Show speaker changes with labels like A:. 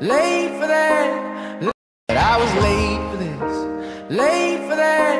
A: late for that. But I was late for this, late for that.